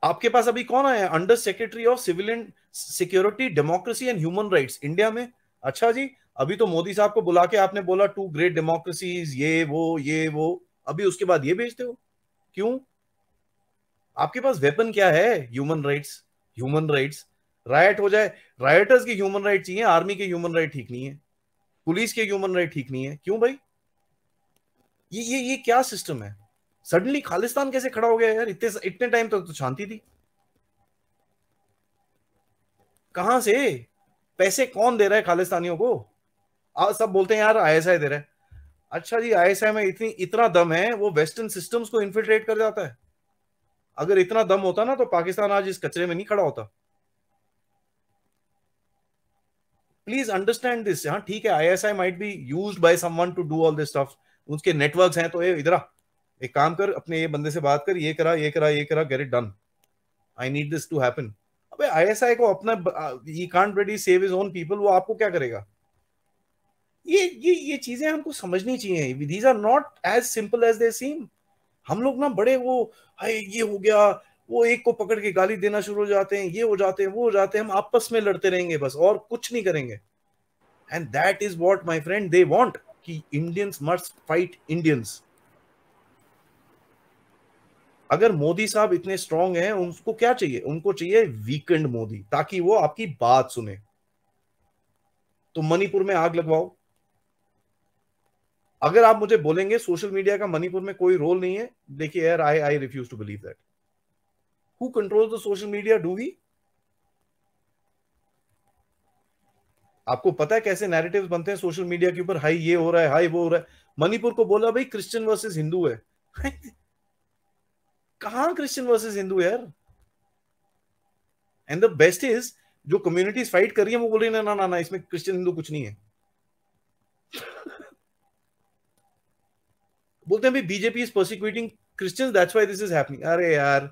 आपके पास अभी कौन आया? Under secretary of civil and security democracy and human rights India में? अच्छा जी अभी तो मोदी साहब को बुला के आपने बोला टू ग्रेट डेमोक्रेसीज ये वो ये वो। अभी उसके बाद ये भेजते हो? क्यों? आपके पास वेपन क्या है? Human rights human rights right हो जाए। राइटर्स के ह्यूमन राइट चाहिए आर्मी के ह्यूमन राइट ठीक नहीं है। पुलिस के ह्यूमन राइट ठीक नहीं है। क्यों भाई? ये ये ये क्या सिस्टम है? सडनली खालिस्तान कैसे खड़ा हो गया यार? इतने इतने टाइम तक तो, तो शांति थी। कहाँ से? पैसे कौन दे रहा है खालिस्तानियों को? आ, सब बोलते हैं यार आईएसआई दे रहे अच्छा जी आईएसआई में इतनी इतना दम है वो वेस्टर्न सिस्टम्स को इन्फिल्ट्रेट कर जाता है। अगर इतना दम होता ना तो पाकिस्तान आज इस कचरे में नहीं खड़ा होता। प्लीज़ अंडरस्टैंड दिस हाँ ठीक है ISI might be used by someone to do all this stuff उसके नेटवर्क्स हैं तो ये इधर एक काम कर अपने ये बंदे से बात कर ये करा ये करा ये करा get it done I need this to happen अबे आईएसआई को अपना ही can't really save his own people वो आपको क्या करेगा? ये ये ये चीज़ें हमको समझनी चाहिए। These are not as simple as they seem हम लोग ना बड़े वो ये हो गया, वो एक को पकड़ के गाली देना शुरू हो जाते हैं, ये हो जाते हैं, वो हो जाते हैं, हम आपस में लड़ते रहेंगे बस, और कुछ नहीं करेंगे. And that is what my friend they want कि इंडियंस मस्ट फाइट इंडियंस अगर मोदी साहब इतने स्ट्रांग हैं, उनको क्या चाहिए? उनको चाहिए वीकेंड मोदी, ताकि वो आपकी बात सुने। तो मणिपुर में आग लगवाओ। अगर आप मुझे बोलेंगे सोशल मीडिया का मणिपुर में कोई रोल नहीं है, देखिए यार I I refuse to believe that who control the social media do we आपको पता है कैसे नैरेटिव्स बनते हैं सोशल मीडिया के ऊपर? हाई ये हो रहा है हाई वो हो रहा है। मणिपुर को बोला, भाई क्रिश्चियन वर्सेस हिंदू है। कहा क्रिश्चियन वर्सेस हिंदू यार? एंड द बेस्ट इज़ जो कम्युनिटीज फाइट कर रही है, वो बोल रही है, ना ना ना, इसमें क्रिश्चियन हिंदू कुछ नहीं है। बोलते हैं, भाई BJP is prosecuting Christians that's why this is happening अरे यार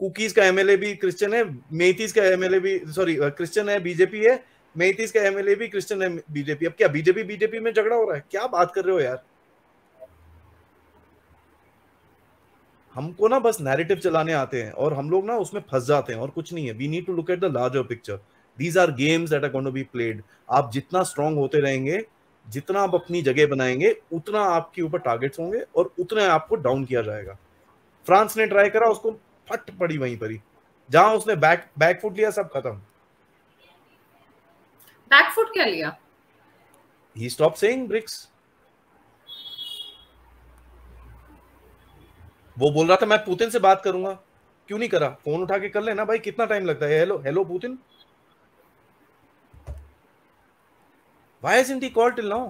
कुकीज का एमएलए भी क्रिश्चियन है मेथीज का एमएलए भी सॉरी क्रिश्चियन है बीजेपी है मेथीज का एमएलए भी क्रिश्चियन है बीजेपी अब क्या बीजेपी बीजेपी में झगड़ा हो रहा है? क्या बात कर रहे हो यार? हमको ना बस नैरेटिव चलाने आते हैं और हम लोग ना उसमें फंस जाते हैं और कुछ नहीं है। We need to look at the larger picture these are games that are going to be played आप जितना स्ट्रांग होते रहेंगे जितना आप अपनी जगह बनाएँगे उतना आपके ऊपर टारगेट्स होंगे और उतना आपको डाउन किया जाएगा। फ्रांस ने ट्राई करा उसको फट पड़ी वहीं पर ही। जहाँ उसने बैक बैक फुट लिया सब खत्म। बैक फुट क्या लिया? ही स्टॉप सेइंग ब्रिक्स वो बोल रहा था मैं पुतिन से बात करूँगा। क्यों नहीं करा? फ़ोन उठा के कर लेना भाई कितना टाइम लगता है? Hello hello Putin. Why isn't he called till now?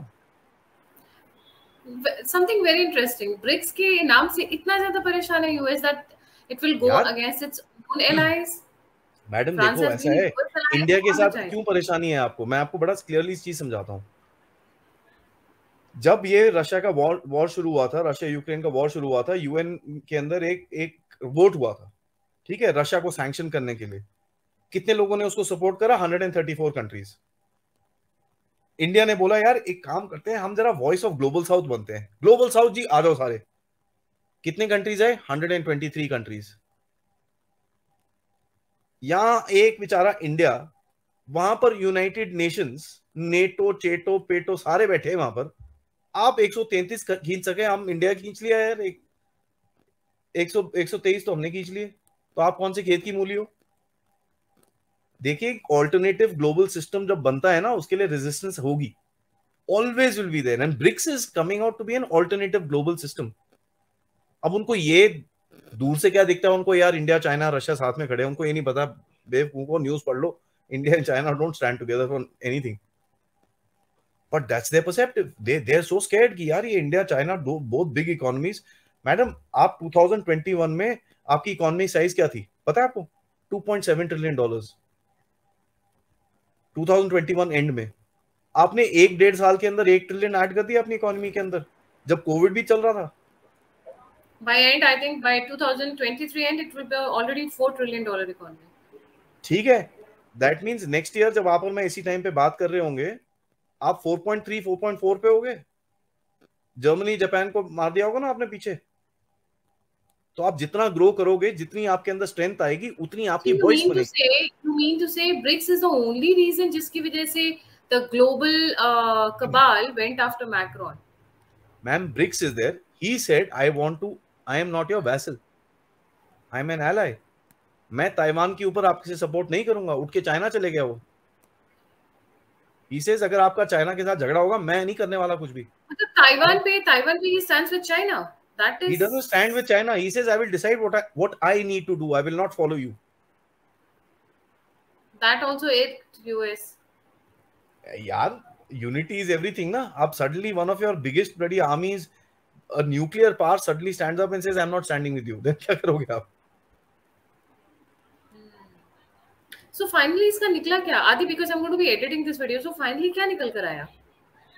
Something very interesting. Brics के नाम से इतना ज़्यादा परेशान है US that it will go against its own allies madam देखो ऐसा है। इंडिया के साथ क्यों परेशानी है आपको? मैं आपको बड़ा क्लियरली इस चीज़ समझाता हूँ। जब ये रशिया का वॉर वॉर शुरू हुआ था रशिया यूक्रेन का वॉर शुरू हुआ था यूएन के अंदर एक एक वोट हुआ था ठीक है रशिया को सैंक्शन करने के लिए। कितने लोगों ने उसको सपोर्ट करा? 134 कंट्रीज़ इंडिया ने बोला, यार, एक काम करते हैं, हम जरा वॉइस ऑफ़ ग्लोबल साउथ बनते हैं। ग्लोबल साउथ जी, आ जाओ सारे। कितने कंट्रीज़ है? 123 कंट्रीज़ यहाँ एक बेचारा इंडिया वहाँ पर यूनाइटेड नेशंस नेटो चेटो, पेटो, सारे बैठे हैं वहाँ पर। आप 133 खींच सके, हम इंडिया खींच लिया यार, एक एक सौ एक सौ तेईस तो हमने खींच लिए। तो आप कौन से खेत की मूली हो? देखिए ऑल्टरनेटिव ग्लोबल सिस्टम जब बनता है ना, उसके लिए रेजिस्टेंस होगी। Always will be there and BRICS is coming out to be an alternative global system अब उनको ये दूर से क्या दिखता है? उनको यार इंडिया चाइना रशिया साथ में खड़े उनको ये नहीं पता। बेवकूफों न्यूज़ पढ़ लो। India and China don't stand together for anything but that's their perspective they they are so scared कि यार ये इंडिया चाइना दो बोथ बिग इकोनॉमीज मैडम आप 2021 में आपकी इकोनॉमी साइज़ क्या थी? पता है आपको? 2.7 ट्रिलियन डॉलर्स 2021 एंड में। आपने एक डेढ़ साल के अंदर एक ट्रिलियन ऐड कर दिया अपनी इकोनॉमी के अंदर जब कोविड भी चल रहा था। By end i think by 2023 end it will be already 4 trillion dollar economy. ठीक है। दैट मींस नेक्स्ट ईयर जब आप और मैं इसी टाइम पे बात कर रहे होंगे आप 4.3 4.4 पे होगे? जर्मनी जापान को मार दिया होगा ना आपने पीछे? तो आप जितना ग्रो करोगे जितनी आपके अंदर स्ट्रेंथ आएगी उतनी आपकी वॉइस बनेगी। You mean to say BRICS is the only reason जिसकी वजह से the global cabal went after Macron ma'am BRICS is there he said I want to I am not your vassal I am an ally मैं ताइवान के ऊपर आपसे सपोर्ट नहीं करूँगा। उठ के चाइना चले गया वो। ही सेज अगर आपका चाइना के साथ झगड़ा होगा मैं नहीं करने वाला कुछ भी. मतलब ताइवान पे ताइवान पे he stands with China that is he doesn't stand with china he says i will decide what i what i need to do i will not follow you that also it us यार unity is everything ना आप suddenly one of your biggest bloody armies a nuclear power suddenly stands up and says i'm not standing with you then क्या करोगे आप सो फाइनली इसका निकला क्या आदि because I am going to be editing this video so finally क्या निकल कर आया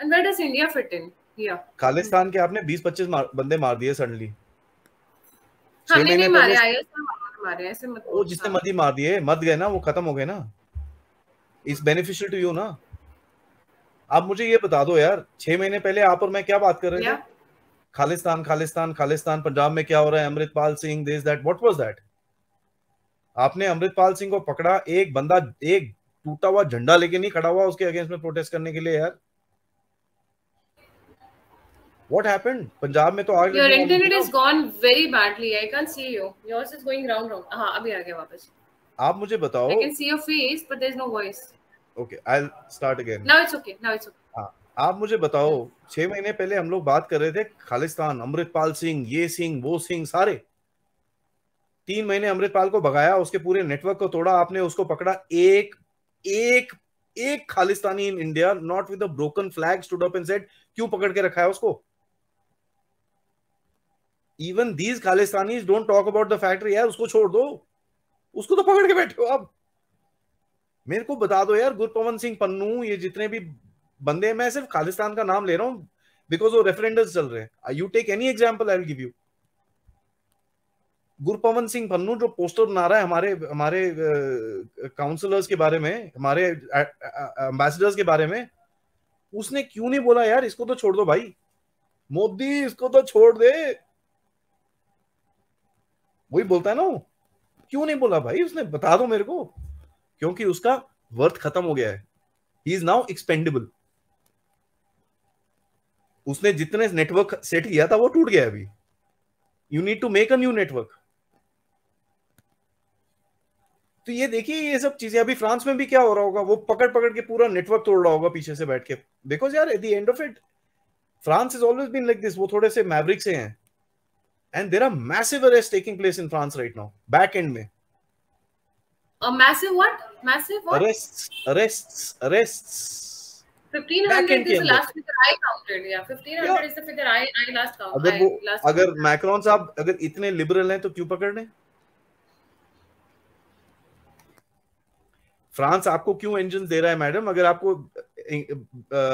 and where does India fit in? Here. Khalistan के आपने 20 25 मार, बंदे मार दिए सडनली हमने महीने नहीं मारे आईएस मारे ऐसे मत वो जिसने मर्ज़ी मार दिए मत गए ना वो खत्म हो गए ना। इस बेनिफिशियल टू यू ना। आप मुझे ये बता दो यार छह महीने पहले आप और मैं क्या बात कर रहे थे? खालिस्तान खालिस्तान खालिस्तान पंजाब में क्या हो रहा है? Amritpal Singh this that what was that आपने अमृतपाल सिंह को पकड़ा एक बंदा एक टूटा हुआ झंडा लेके नहीं खड़ा हुआ उसके अगेंस्ट में प्रोटेस्ट करने के लिए यार। व्हाट हैपेंड पंजाब में तो आग Your internet is gone very badly. I can't see you. Yours is going round round. हाँ अभी आ गया वापस. आप मुझे बताओ I can see your face, but there's no voice. Okay I start again Now it's okay. Now it's okay. हाँ आप मुझे बताओ छह महीने पहले हम लोग बात कर रहे थे खालिस्तान अमृतपाल सिंह ये सिंह वो सिंह सारे तीन महीने अमृतपाल को भगाया उसके पूरे नेटवर्क को तोड़ा आपने उसको पकड़ा एक एक एक Khalistani in India not with broken flag stood up and said क्यों पकड़ के रखा है उसको even these Khalistanis don't talk about the factory यार उसको छोड़ दो। उसको तो पकड़ के बैठे हो आप। मेरे को बता दो यार गुरपवन सिंह पन्नू ये जितने भी बंदे हैं, मैं सिर्फ़ खालिस्तान का नाम ले रहा हूँ बिकॉज़ वो रेफरेंडर्स चल रहे हैं। You take any example I will give you Gurpawan Singh Pannun जो पोस्टर बना रहा है हमारे हमारे काउंसलर्स के बारे में हमारे एम्बेसडर्स के बारे में उसने क्यों नहीं बोला यार इसको तो छोड़ दो भाई। मोदी इसको तो छोड़ दे। वही बोलता है ना वो। क्यों नहीं बोला भाई उसने? बता दो मेरे को। क्योंकि उसका वर्थ खत्म हो गया है। ही इज़ नाउ एक्सपेंडेबल उसने जितने नेटवर्क सेट किया था, वो टूट गया अभी। You need to make a new network तो ये देखिए, ये सब चीज़ें। अभी फ्रांस में भी क्या हो रहा होगा? वो पकड़ पकड़ के पूरा नेटवर्क तोड़ रहा होगा पीछे से बैठ के। बिकॉज़ यार at the end of it France is always been like this वो थोड़े से मैवरिक से हैं। And there are massive arrest taking place in France right now back end में A massive what? Massive what? Arrests arrests arrests Back 1500 is the last figure I counted. Yeah, 1500 Yeah. is the figure I I last count. अगर वो last अगर counted. मैक्रोन साहब अगर इतने लिबरल हैं तो क्यों पकड़ रहे फ्रांस आपको क्यों इंजन दे रहा है मैडम अगर आपको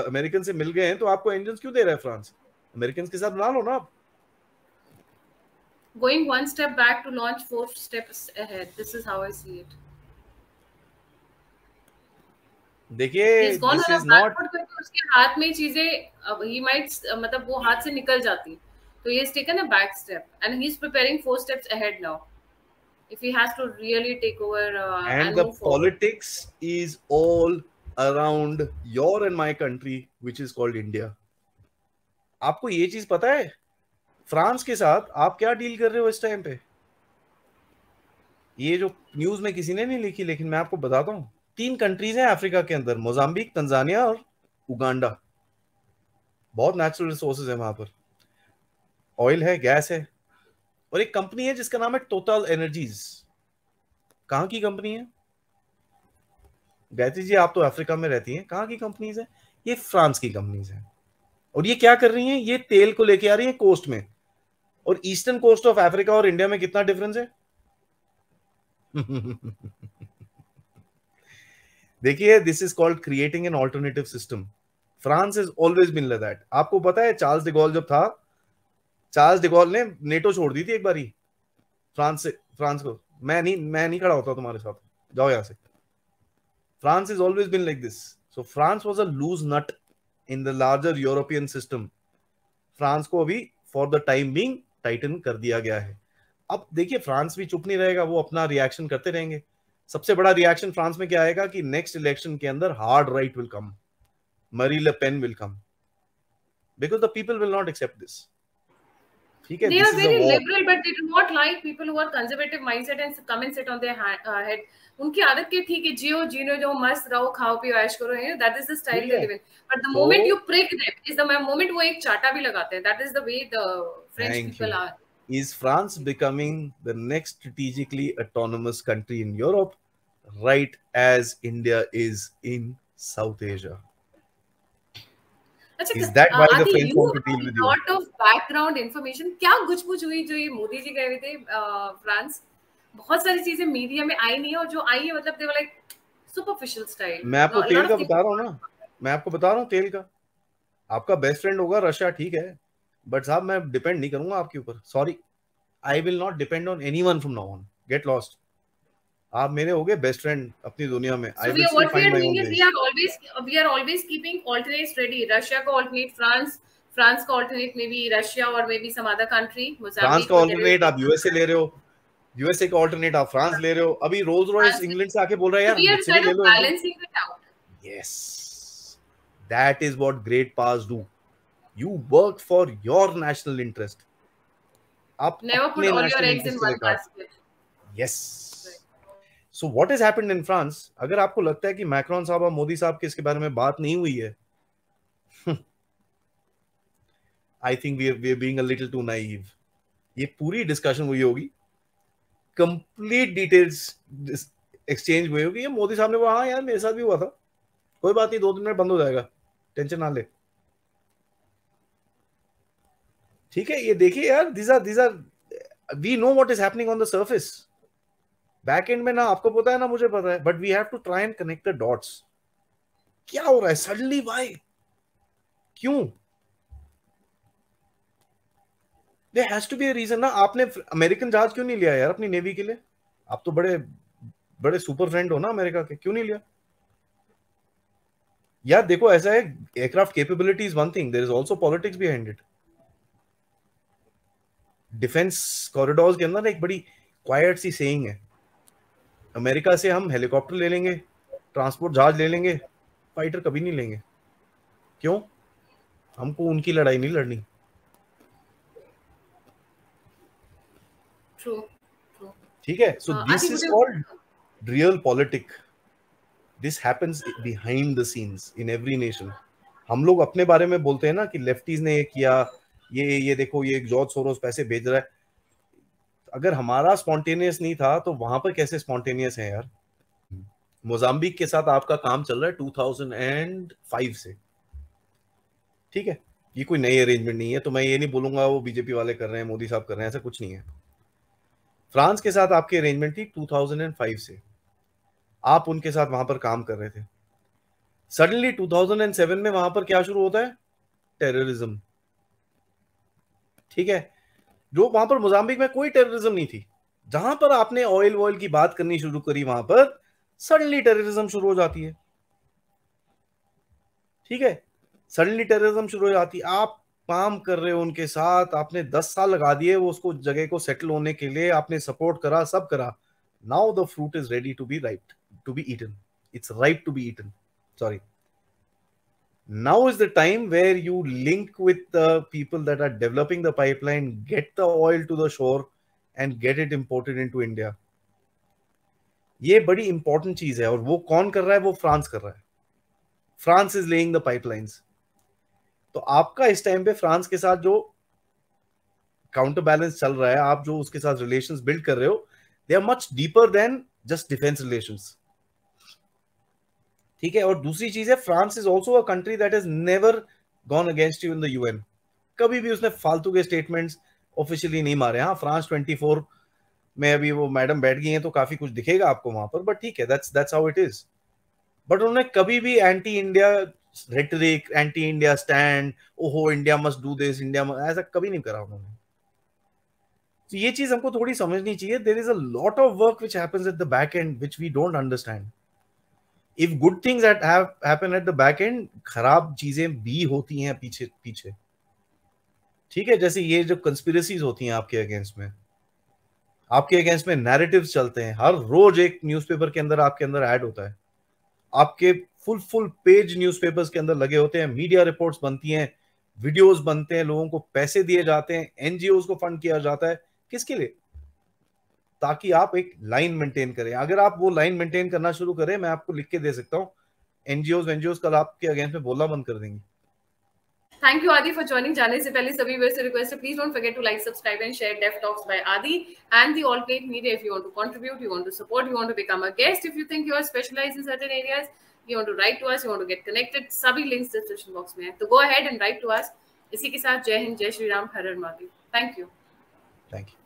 अमेरिकन से मिल गए हैं तो आपको इंजन क्यों दे रहा है फ्रांस अमेरिकन के साथ ना लो ना आप going one step back to launch four steps ahead. This is how i see it. देखिए उसके हाथ में चीज़ें ही माइट मतलब वो हाथ से निकल जाती। तो he has taken a back step and he is preparing four steps ahead now if he has to really take over and the politics is all around your and my country which is called India आपको ये चीज़ पता है? फ्रांस के साथ आप क्या डील कर रहे हो इस टाइम पे? ये जो न्यूज़ में किसी ने नहीं लिखी, लेकिन मैं आपको बताता हूँ, तीन कंट्रीज़ हैं अफ्रीका के अंदर मोजाम्बिक तंजानिया और उगांडा बहुत नेचुरल रिसोर्सेज है वहाँ पर. ऑयल है गैस है. और एक कंपनी है जिसका नाम है टोटल एनर्जीज कहाँ की कंपनी है? गायत्री जी, आप तो अफ्रीका में रहती हैं. कहाँ की कंपनीज़ है? ये फ्रांस की कंपनीज़ है. और ये क्या कर रही हैं? ये तेल को लेके आ रही है कोस्ट में. और ईस्टर्न कोस्ट ऑफ़ अफ्रीका और इंडिया में कितना डिफरेंस है? देखिए this is called creating an alternative system France is always been that आपको पता है चार्ल्स डिगोल जब था चार्ल्स डिगोल ने नेटो छोड़ दी थी एक बारी। फ्रांस से फ्रांस को। मैं नहीं मैं नहीं खड़ा होता तुम्हारे साथ। जाओ यहाँ से। France is always been like this so France was a loose nut in the larger European system France को अभी for the time being tighten कर दिया गया है। अब देखिए फ्रांस भी चुप नहीं रहेगा वो अपना रिएक्शन करते रहेंगे। सबसे बड़ा रिएक्शन फ्रांस में क्या आएगा कि नेक्स्ट इलेक्शन के अंदर hard right will come Marine Le Pen will come because the people will not accept this ठीक है they this are very war liberal but they do not like people who are conservative mindset and come and sit on their ha- uh, head उनकी आदत की ठीक है जियो जीनो जो मस्त रहो खाओ पियो ऐश करो है that is the style they live in but the moment you prick them is the moment वो एक चाटा भी लगाते हैं। That is the way the French Thank people you. Are is France becoming the next strategically autonomous country in Europe, right as India is in South Asia? अच्छा Is that why the French want to deal with you? lot of background information क्या गुचमुच हुई जो ये मोदी जी गए थे अ, फ्रांस बहुत सारी चीज़ें मीडिया में आई नहीं है और जो आई है मतलब दे लाइक सुपरफिशियल स्टाइल मैं आपको तेल का बता रहा हूँ ना मैं आपको बता रहा हूँ तेल का आपका बेस्ट फ्रेंड होगा रशिया ठीक है बट साहब मैं डिपेंड नहीं करूँगा आपके ऊपर. Sorry I will not depend on any one from now on get lost आप मेरे हो गए बेस्ट फ्रेंड अपनी दुनिया में. I will still find my own way we are always we are always keeping alternates ready Russia को ऑल्टरनेट फ्रांस फ्रांस को ऑल्टरनेट मे बी रशिया और maybe some other country Mozambique France को ऑल्टरनेट आप यूएसए ले रहे हो. यूएसए का ऑल्टरनेट आप फ्रांस ले रहे हो. अभी रोल्स रॉयस इंग्लैंड से आके बोल रहा है यार balancing it out yes that is what great powers do you work for your national interest. आप Never put all your eggs in one basket. yes. So what has happened in france? अगर आपको लगता है कि मैक्रॉन साहब और मोदी साहब के इसके बारे में बात नहीं हुई है I think we we being a little too naive ये पूरी डिस्कशन हुई होगी। कंप्लीट डिटेल्स एक्सचेंज हुई होगी। ये मोदी साहब ने बोला हाँ यार मेरे साथ भी हुआ था। कोई बात नहीं दो दिन में बंद हो जाएगा। टेंशन ना ले। ठीक है, ये देखिए यार this are this are we know what is happening on the surface back end में ना, आपको पता है ना, मुझे पता है but we have to try and connect the dots क्या हो रहा है? सडनली वाई क्यों? There has to be reason ना, आपने अमेरिकन जहाज़ क्यों नहीं लिया यार अपनी नेवी के लिए? आप तो बड़े बड़े सुपर फ्रेंड हो ना अमेरिका के, क्यों नहीं लिया? यार देखो, ऐसा है aircraft capability is one thing there is also politics behind it defence corridor के अंदर एक बड़ी क्वाइट सी सेइंग है। अमेरिका से हम हेलीकॉप्टर ले लेंगे ट्रांसपोर्ट जहाज़ ले लेंगे फाइटर कभी नहीं लेंगे। क्यों? हमको उनकी लड़ाई नहीं लड़नी. ठीक है? So this is called realpolitik this happens behind the scenes in every nation हम लोग अपने बारे में बोलते हैं ना कि लेफ्टीज ने ये किया ये ये देखो, ये जॉर्ज सोरोस पैसे भेज रहा है। अगर हमारा स्पॉन्टेनियस नहीं था तो वहाँ पर कैसे स्पॉन्टेनियस है यार? मोजाम्बिक के साथ आपका काम चल रहा है 2005 से। ठीक है? ये कोई नई अरेंजमेंट नहीं है तो मैं ये नहीं बोलूँगा वो बीजेपी वाले कर रहे हैं, मोदी साहब कर रहे हैं, ऐसा कुछ नहीं है। फ्रांस के साथ आपकी अरेंजमेंट थी 2005 से। आप उनके साथ वहाँ पर काम कर रहे थे। सडनली 2007 में वहाँ पर क्या शुरू होता है? टेररिज्म ठीक है? जो वहाँ पर मोजाम्बिक में कोई टेररिज्म नहीं थी। जहाँ पर आपने ऑयल वॉयल की बात करनी शुरू करी, वहाँ पर सडनली टेररिज्म शुरू हो जाती है। ठीक है? सडनली टेररिज्म शुरू हो जाती है। आप काम कर रहे हो उनके साथ, आपने दस साल लगा दिए वो उसको जगह को सेटल होने के लिए, आपने सपोर्ट करा, सब करा। Now the fruit is ready to be right to be eaten it's right to be eaten sorry now is the time where you link with the people that are developing the pipeline, get the oil to the shore, and get it imported into india. ये बड़ी इंपॉर्टेंट चीज़ है, और वो कौन कर रहा है? वो फ्रांस कर रहा है। France is laying the pipelines तो आपका इस टाइम पे फ्रांस के साथ जो काउंटर बैलेंस चल रहा है, आप जो उसके साथ रिलेशंस बिल्ड कर रहे हो they are much deeper than just defence relations ठीक है? और दूसरी चीज़ है, France is also a country that is never gone against you in the UN कभी भी उसने फालतू के स्टेटमेंट्स ऑफिशियली नहीं मारे। हाँ फ्रांस 24 में अभी वो मैडम बैठ गई हैं तो काफ़ी कुछ दिखेगा आपको वहाँ पर बट ठीक है that's that's how it is but उन्होंने कभी भी anti India rhetoric anti India stand ओहो India must do this India ऐसा कभी नहीं करा उन्होंने। तो ये चीज़ हमको थोड़ी समझनी चाहिए। There is a lot of work which happens at the back end which we don't understand if good things at happen at the back end खराब चीज़ें भी होती हैं पीछे पीछे। ठीक है? जैसे ये जो कंस्पिरसीज होती हैं आपके अगेंस्ट में। आपके अगेंस्ट में नैरेटिव्स चलते हैं। हर रोज एक न्यूज़पेपर के अंदर आपके अंदर ऐड होता है। आपके फुल फुल पेज न्यूज़पेपर्स के अंदर लगे होते हैं। मीडिया रिपोर्ट्स बनती हैं। वीडियोस बनते हैं। लोगों को पैसे दिए जाते हैं। एनजीओ को फंड किया जाता है। किसके लिए? ताकि आप एक लाइन मेंटेन करें। अगर आप वो लाइन मेंटेन करना शुरू करें मैं आपको लिख के दे सकता हूँ। एनजीओ एनजीओ कल आपके अगेंस्ट में बोलना बंद कर देंगे। Thank you Aadi for joining जाने से पहले सभी से रिक्वेस्ट है please don't forget to like subscribe and share Def Talks bye Aadi and the all plate media if you want to contribute you want to support you want to become a guest if you think you are specialized in certain areas you want to write to us you want to get connected सभी लिंक्स डिस्क्रिप्शन बॉक्स में है। तो go ahead and write to us इसी के साथ जय हिंद जय श्री राम हर हर Mahadev. Thank you thank you